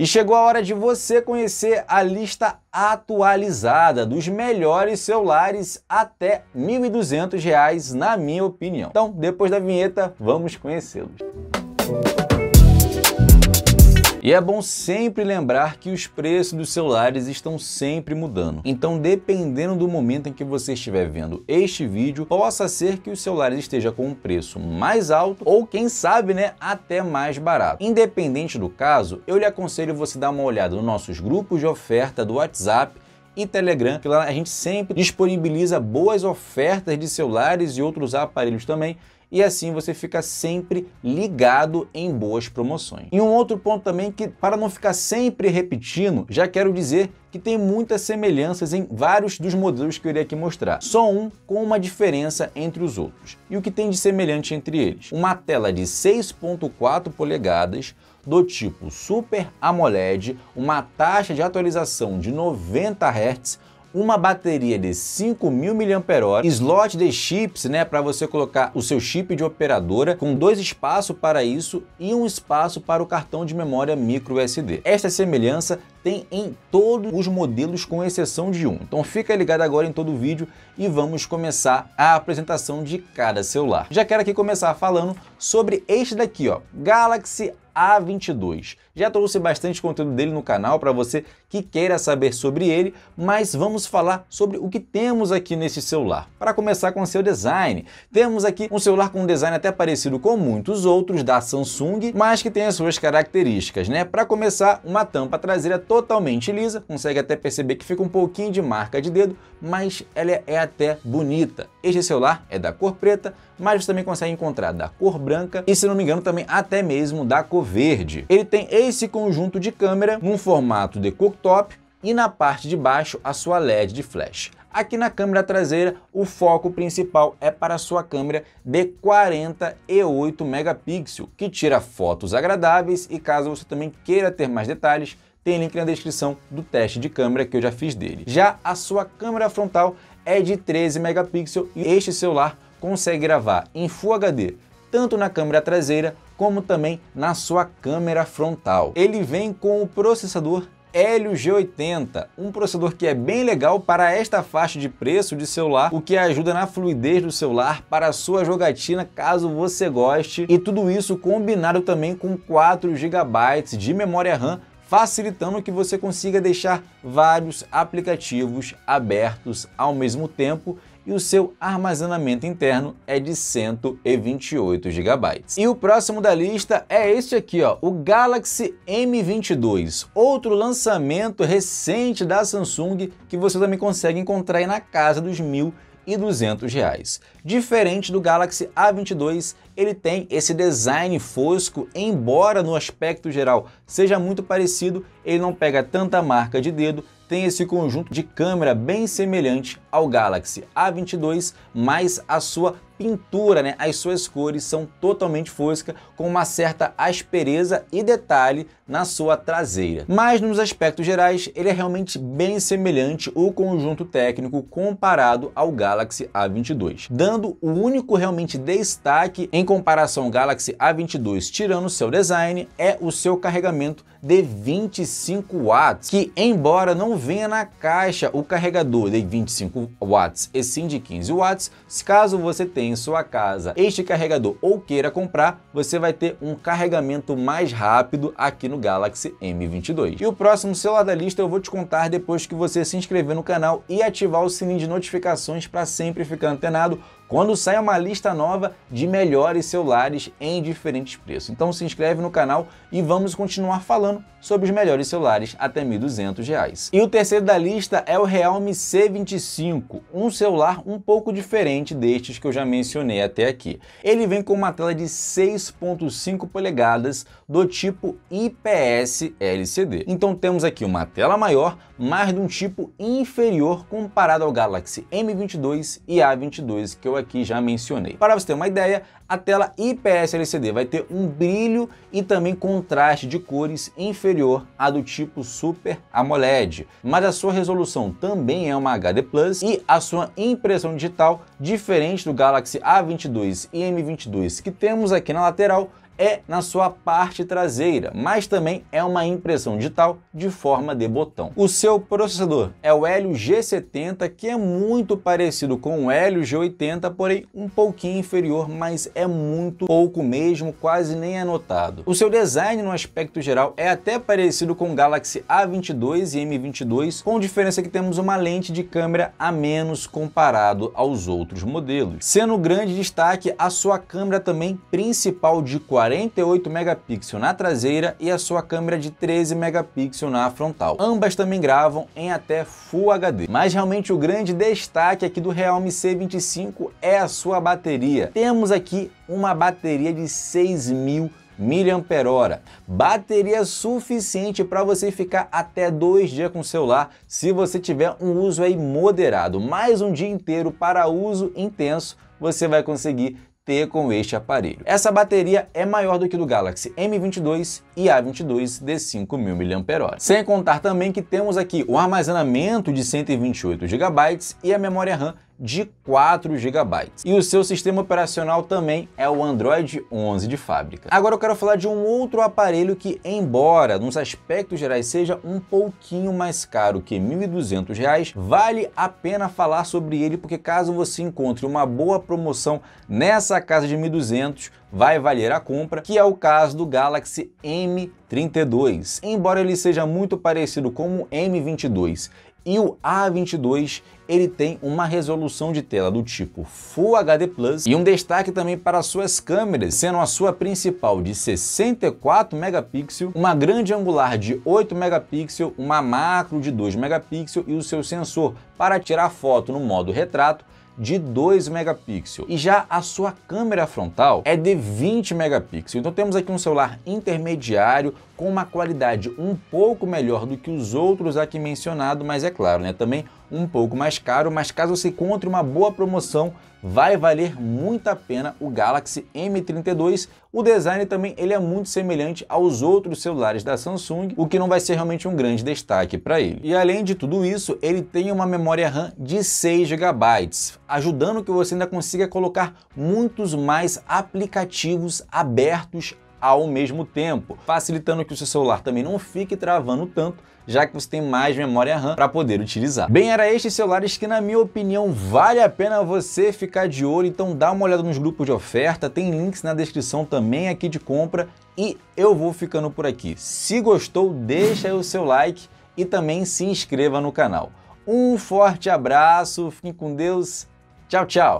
E chegou a hora de você conhecer a lista atualizada dos melhores celulares até R$ 1.200, na minha opinião. Então, depois da vinheta, vamos conhecê-los. E é bom sempre lembrar que os preços dos celulares estão sempre mudando. Então, dependendo do momento em que você estiver vendo este vídeo, possa ser que os celulares estejam com um preço mais alto ou, quem sabe, né, até mais barato. Independente do caso, eu lhe aconselho você dar uma olhada nos nossos grupos de oferta do WhatsApp e Telegram, que lá a gente sempre disponibiliza boas ofertas de celulares e outros aparelhos também e assim você fica sempre ligado em boas promoções. E um outro ponto também que, para não ficar sempre repetindo, já quero dizer que tem muitas semelhanças em vários dos modelos que eu irei aqui mostrar. Só um com uma diferença entre os outros. E o que tem de semelhante entre eles? Uma tela de 6.4 polegadas, do tipo Super AMOLED, uma taxa de atualização de 90 Hz, uma bateria de 5.000 mAh, slot de chips, né, para você colocar o seu chip de operadora, com dois espaços para isso e um espaço para o cartão de memória micro SD. Esta semelhança tem em todos os modelos com exceção de um. Então fica ligado agora em todo o vídeo e vamos começar a apresentação de cada celular. Já quero aqui começar falando sobre este daqui, ó, Galaxy a22. Já trouxe bastante conteúdo dele no canal para você que queira saber sobre ele, mas vamos falar sobre o que temos aqui nesse celular. Para começar com seu design, temos aqui um celular com um design até parecido com muitos outros da Samsung, mas que tem as suas características, né? Para começar, uma tampa traseira totalmente lisa, consegue até perceber que fica um pouquinho de marca de dedo, mas ela é até bonita. Este celular é da cor preta, mas você também consegue encontrar da cor branca e, se não me engano, também até mesmo da cor verde. Ele tem esse conjunto de câmera num formato de cooktop e na parte de baixo a sua LED de flash. Aqui na câmera traseira, o foco principal é para a sua câmera de 48 megapixels, que tira fotos agradáveis e caso você também queira ter mais detalhes, tem link na descrição do teste de câmera que eu já fiz dele. Já a sua câmera frontal é de 13 megapixels e este celular consegue gravar em Full HD, tanto na câmera traseira como também na sua câmera frontal. Ele vem com o processador Helio G80, um processador que é bem legal para esta faixa de preço de celular, o que ajuda na fluidez do celular para a sua jogatina caso você goste, e tudo isso combinado também com 4 GB de memória RAM facilitando que você consiga deixar vários aplicativos abertos ao mesmo tempo e o seu armazenamento interno é de 128 GB. E o próximo da lista é este aqui, ó, o Galaxy M22, outro lançamento recente da Samsung que você também consegue encontrar aí na casa dos mil e 200 reais. Diferente do Galaxy A22, ele tem esse design fosco, embora no aspecto geral seja muito parecido, ele não pega tanta marca de dedo, tem esse conjunto de câmera bem semelhante ao Galaxy A22, mas a sua pintura, né, as suas cores são totalmente fosca, com uma certa aspereza e detalhe na sua traseira. Mas nos aspectos gerais, ele é realmente bem semelhante o conjunto técnico comparado ao Galaxy A22, dando o único realmente destaque em comparação ao Galaxy A22, tirando seu design, é o seu carregamento de 25 watts, que embora não venha na caixa o carregador de 25 watts e sim de 15 watts, caso você tenha em sua casa este carregador ou queira comprar, você vai ter um carregamento mais rápido aqui no Galaxy M22. E o próximo celular da lista eu vou te contar depois que você se inscrever no canal e ativar o sininho de notificações para sempre ficar antenado quando sai uma lista nova de melhores celulares em diferentes preços. Então se inscreve no canal e vamos continuar falando sobre os melhores celulares até R$ 1.200. E o terceiro da lista é o Realme C25, um celular um pouco diferente destes que eu já mencionei até aqui. Ele vem com uma tela de 6.5 polegadas do tipo IPS LCD. Então temos aqui uma tela maior, mas de um tipo inferior comparado ao Galaxy M22 e A22 que eu aqui já mencionei. Para você ter uma ideia, a tela IPS LCD vai ter um brilho e também contraste de cores inferior à do tipo Super AMOLED, mas a sua resolução também é uma HD Plus e a sua impressão digital, diferente do Galaxy A22 e M22 que temos aqui na lateral, é na sua parte traseira, mas também é uma impressão digital de forma de botão. O seu processador é o Helio G70, que é muito parecido com o Helio G80, porém um pouquinho inferior, mas é muito pouco mesmo, quase nem é notado. O seu design no aspecto geral é até parecido com o Galaxy A22 e M22, com diferença que temos uma lente de câmera a menos comparado aos outros modelos. Sendo grande destaque a sua câmera também principal de 40 48 megapixels na traseira e a sua câmera de 13 megapixels na frontal. Ambas também gravam em até Full HD. Mas realmente o grande destaque aqui do Realme C25 é a sua bateria. Temos aqui uma bateria de 6.000 mAh. Bateria suficiente para você ficar até dois dias com o celular se você tiver um uso aí moderado. Mais um dia inteiro para uso intenso você vai conseguir ter com este aparelho. Essa bateria é maior do que do Galaxy M22 e A22 de 5.000 mAh. Sem contar também que temos aqui o armazenamento de 128 GB e a memória RAM de 4 GB. E o seu sistema operacional também é o Android 11 de fábrica. Agora eu quero falar de um outro aparelho que, embora nos aspectos gerais seja um pouquinho mais caro que R$ 1.200, vale a pena falar sobre ele porque caso você encontre uma boa promoção nessa casa de 1.200, vai valer a compra, que é o caso do Galaxy M32. Embora ele seja muito parecido com o M22 e o A22 ele tem uma resolução de tela do tipo Full HD Plus e um destaque também para suas câmeras, sendo a sua principal de 64 megapixels, uma grande angular de 8 megapixels, uma macro de 2 megapixels e o seu sensor para tirar foto no modo retrato de 2 megapixels e já a sua câmera frontal é de 20 megapixels. Então temos aqui um celular intermediário com uma qualidade um pouco melhor do que os outros aqui mencionados, mas é claro, né, também um pouco mais caro, mas caso você encontre uma boa promoção, vai valer muito a pena o Galaxy M32. O design também ele é muito semelhante aos outros celulares da Samsung, o que não vai ser realmente um grande destaque para ele. E além de tudo isso, ele tem uma memória RAM de 6 GB, ajudando que você ainda consiga colocar muitos mais aplicativos abertos ao mesmo tempo, facilitando que o seu celular também não fique travando tanto, já que você tem mais memória RAM para poder utilizar. Bem, era estes celulares que na minha opinião vale a pena você ficar de olho, então dá uma olhada nos grupos de oferta, tem links na descrição também aqui de compra e eu vou ficando por aqui. Se gostou, deixa aí o seu like e também se inscreva no canal. Um forte abraço, fiquem com Deus, tchau, tchau!